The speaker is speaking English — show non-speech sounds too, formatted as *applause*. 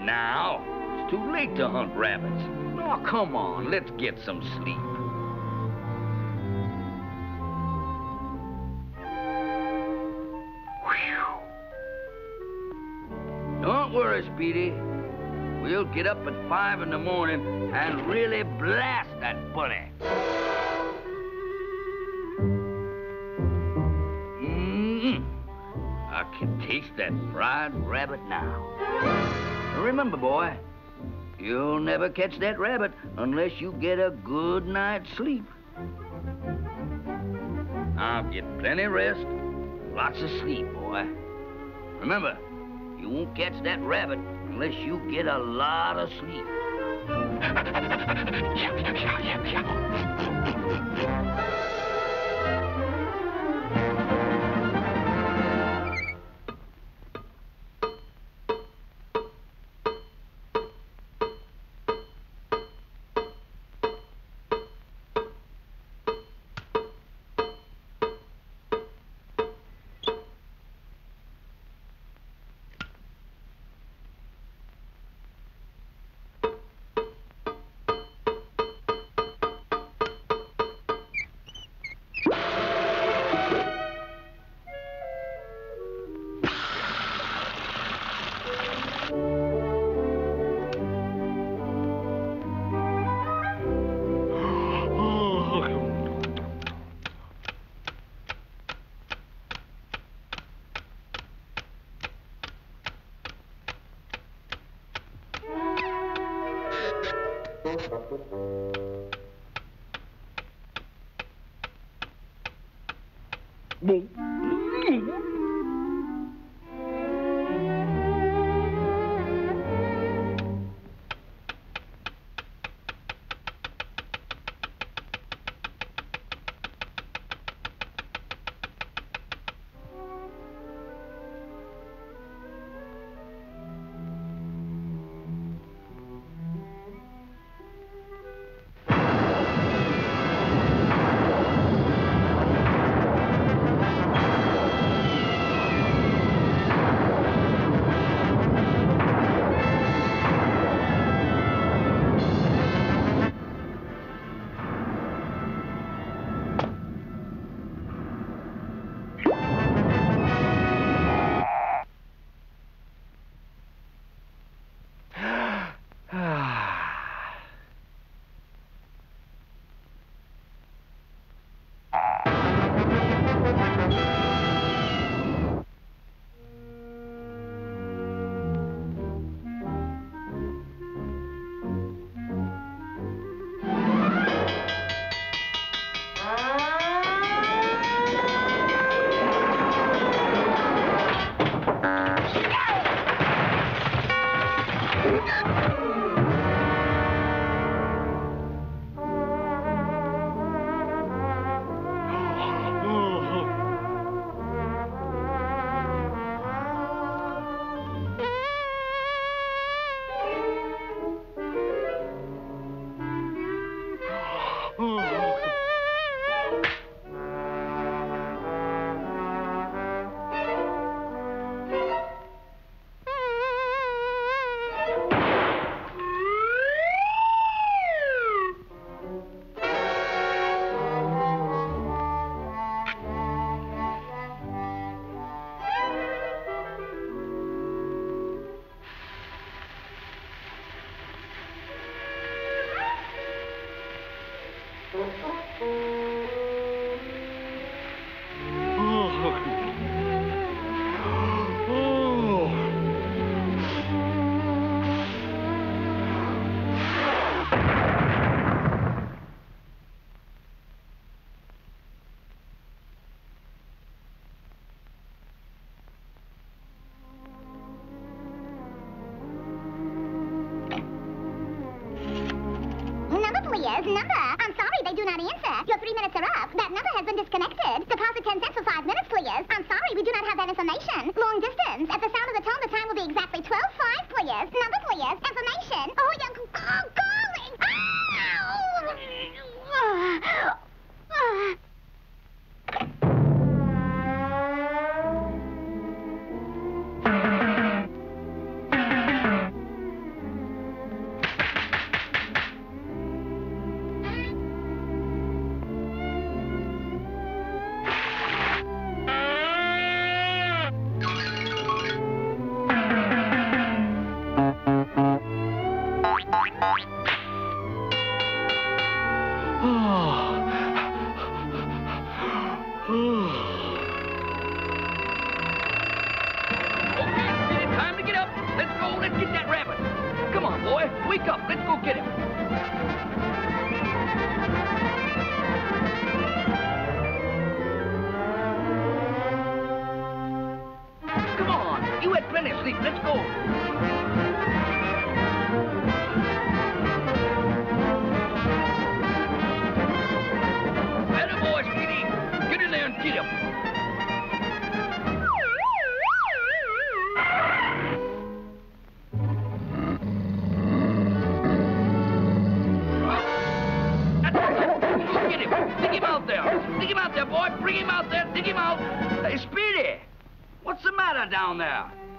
Not now. It's too late to hunt rabbits. Oh, come on, let's get some sleep. Don't worry, Speedy. We'll get up at five in the morning and really blast that bully. Mmm. I can taste that fried rabbit now. Remember, boy, you'll never catch that rabbit unless you get a good night's sleep. Now get plenty rest, lots of sleep, boy. Remember, you won't catch that rabbit unless you get a lot of sleep. *laughs* Bụng. Number, please. Number. I'm sorry, they do not answer. Your three minutes are up. That number has been disconnected. Deposit 10 cents for five minutes, please. I'm sorry, we do not have that information. Long distance. At the sound of the tone, the time will be exactly 12-5, please. Number, please. Information. Oh, you're Wake up. Let's go get him. Come on. You had plenty of sleep. Let's go. down there?